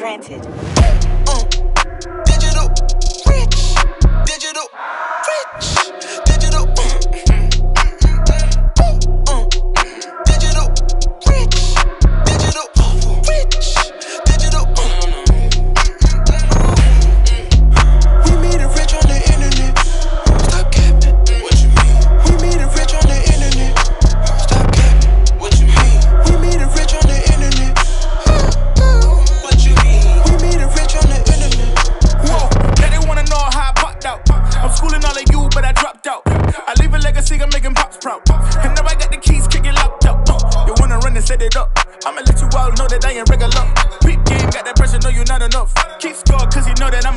granted.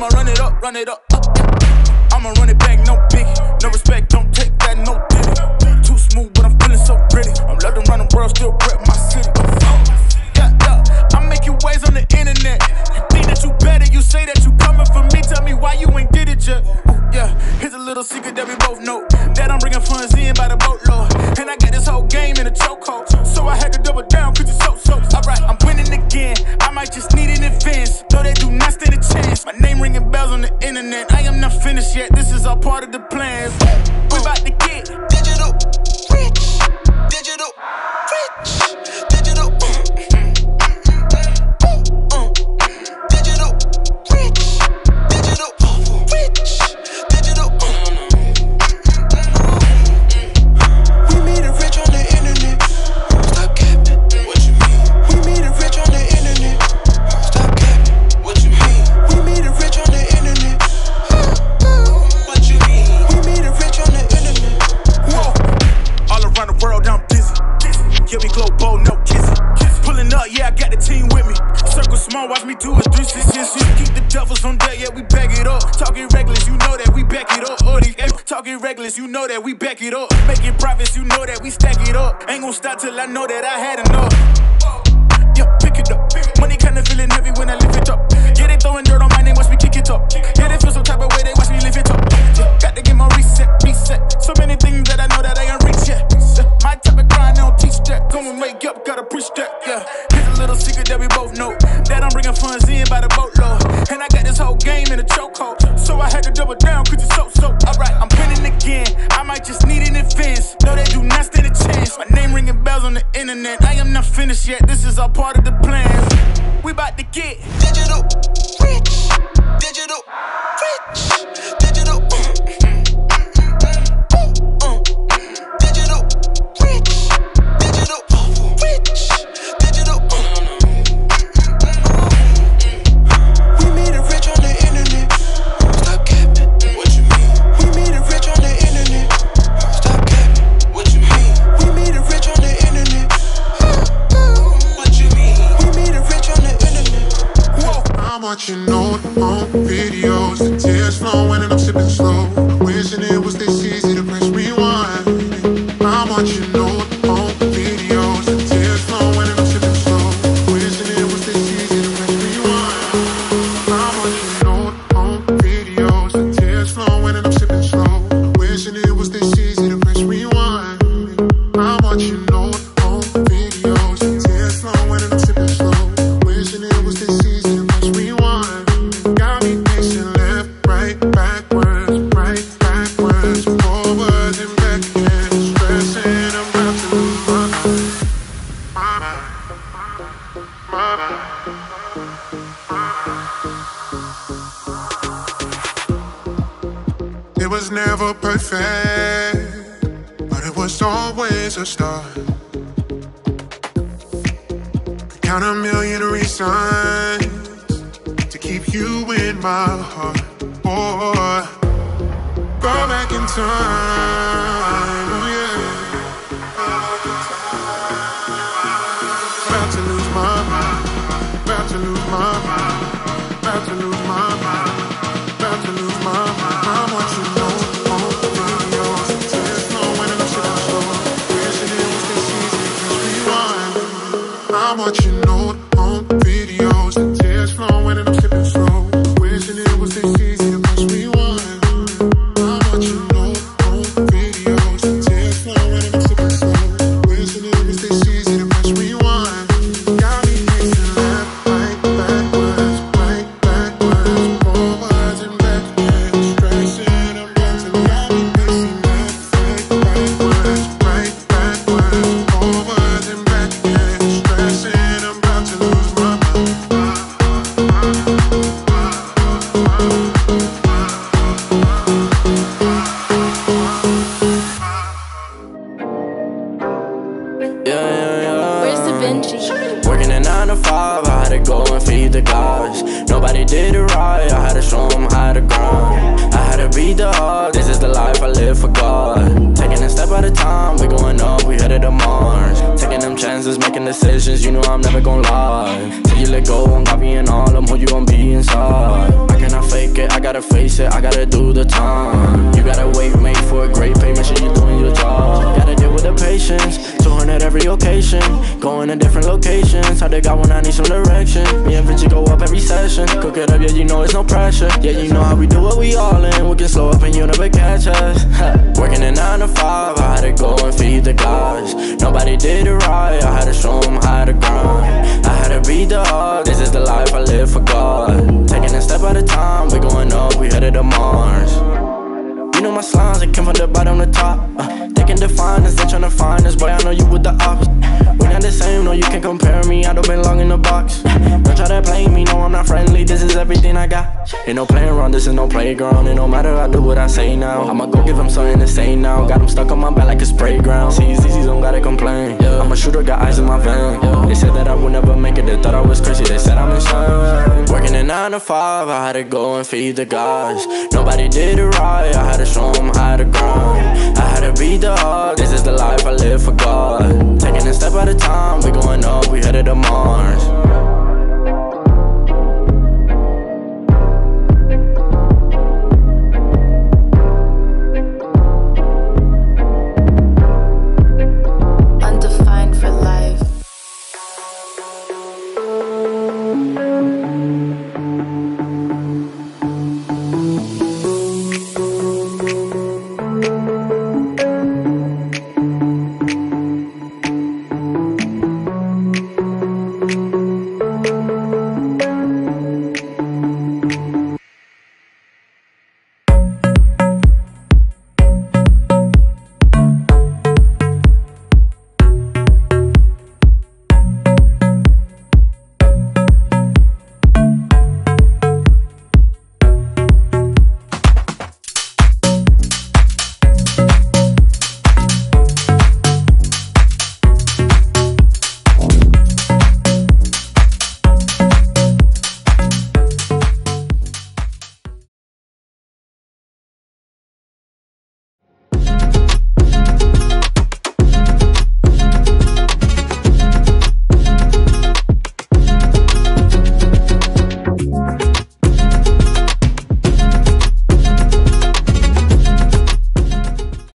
I'ma run it up, run it up. I'ma run it back, no big. No respect, don't take that, no diddy. Too smooth, but I'm feeling so pretty. I'm loved around the world, still rep my city. Yeah. I'm making waves on the internet. You think that you better, you say that you coming for me. Tell me why you ain't did it yet. Yeah, here's a little secret that we both know. That I'm bringing funds in by the boatload. And I got this whole game in a chokehold. So I had to double down, internet. I am not finished yet. This is all part of the plans. Reckless, you know that we back it up. Making profits, you know that we stack it up. Ain't gonna stop till I know that I had enough. Yeah, pick it up. Money kinda feeling heavy when I lift it up. Yeah, they throwing dirt on my name, watch me kick it up. Yeah, they feel some type of way, they watch me lift it up. Yeah, got to get my reset, reset. So many things that I know that I ain't reach yet. My type of grind, they don't teach that. Come and wake up, gotta preach that. Yeah, little secret that we both know. That I'm bringing funds in by the boatload. And I got this whole game in a chokehold. So I had to double down, cause it's so, so. Alright, I'm winning again. I might just need an advance. No, they do not stand a chance. My name ringing bells on the internet. I am not finished yet. This is all part of the plan. We about to get digital, It was never perfect, but it was always a start. Could count a million reasons to keep you in my heart. Boy, go back in time. Where's Da Vinci? Working a nine to five, I had to go and feed the guys. Nobody did it right, I had to show them how to grind. I had to beat the odds, this is the life I live for God. Taking a step at a time, we going up, we headed to Mars. Taking them chances, making decisions, you know I'm never gonna lie. To different locations, how they got when I need some direction. Me and Vinci go up every session. Cook it up, yeah, you know it's no pressure. Yeah, you know how we do what we all in. We can slow up and you never catch us. Working a 9 to 5, I had to go and feed the guys. Nobody did it right, I had to show them how to grind. I had to beat the odds, this is the life I live for God. Taking a step at a time, we going up, we headed to Mars. You know my slimes, I came from the bottom to top. Uh, they can define they tryna find us. Boy, I know you with the ops. We not the same, no, you can't compare me. I don't belong in the box. Don't try to play me, no, I'm not friendly. This is everything I got. Ain't no playing around, this is no playground. It no matter, I do what I say now. I'ma go give them something to say now. Got them stuck on my back like a Sprayground. See, easy, don't gotta complain. I'm a shooter, got eyes in my vein. They said that I would never make it, 9 to 5, I had to go and feed the guys. Nobody did it right, I had to show them how to grind. I had to beat the odds, this is the life I live for God. Taking a step at a time, we going up, we headed to Mars.